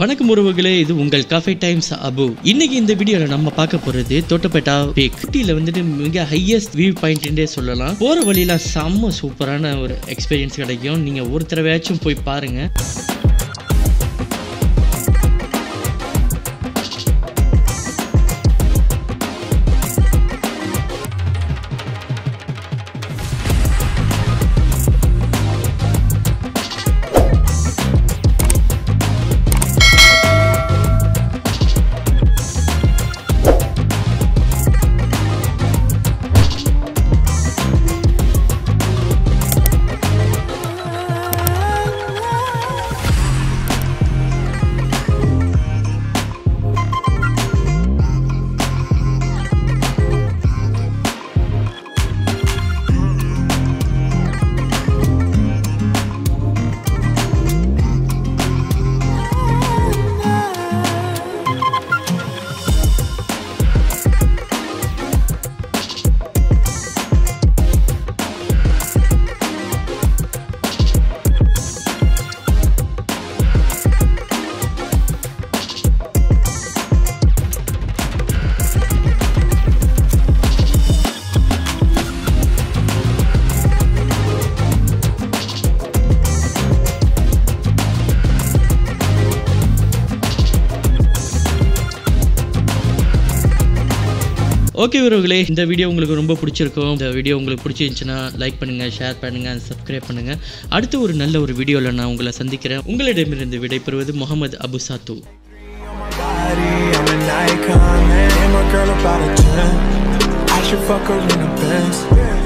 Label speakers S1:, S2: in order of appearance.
S1: வணக்கம் உறவுகளே இது உங்கள் காஃபே டைம்ஸ் அபு இன்னைக்கு இந்த வீடியோல நம்ம பார்க்க போறது தோட்டப்பேட்டா பீக் ஊட்டியில வந்துட்டு மிக ஹையஸ்ட் வியூ பாயிண்ட்ன்றே சொல்லலாம். போற வழியில செம்ம சூப்பரான ஒரு எக்ஸ்பீரியன்ஸ் கிடைக்கும். நீங்க ஒரு தடவையாச்சும் போய் பாருங்க. ஓகே உறவுகளே இந்த வீடியோ உங்களுக்கு ரொம்ப பிடிச்சிருக்கும் இந்த வீடியோ உங்களுக்கு பிடிச்சிருந்துச்சுன்னா லைக் பண்ணுங்க ஷேர் பண்ணுங்க சப்ஸ்கிரைப் பண்ணுங்க அடுத்து ஒரு நல்ல ஒரு வீடியோவில் நான் உங்களை சந்திக்கிறேன் உங்களிடமிருந்து விடைபெறுவது முகமது அபு சாத்து
S2: I'm an icon, man. Girl about a 10. I should fuck her in the Benz.